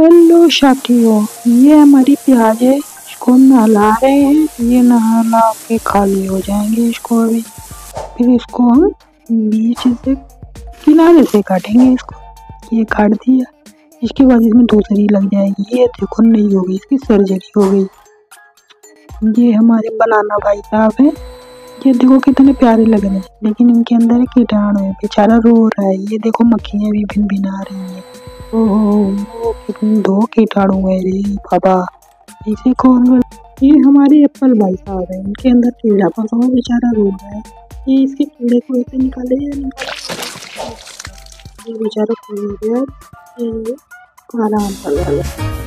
Hello साथियों, ये हमारी प्याज है इसको नहला रहे हैं। ये नहला के खाली हो जाएँगे इसको अभी। फिर इसको हम बीच से किनारे से काटेंगे इसको। ये काट दिया। इसके बाद इसमें दूसरी लग जाएगी। ये देखो नहीं होगी इसकी सर्जरी हो गई। ये हमारे बनाना भाई साहब है। ये देखो कितने प्यारे लग रहे हैं। लेकिन इनके अंदर कीटाणु है। बेचारा रो रहा है। ये देखो मक्खियाँ भी भिन भिन रही हैं। दो कीटाणु है रे बाबा इसे कौन ये हमारे एप्पल भाई साहब है इनके अंदर कीड़ा फंसा हुआ बेचारा रो रहा है ये इसके कीड़े को ऐसे निकाले या निकाले ये बेचारा खो गया आराम कर रहा है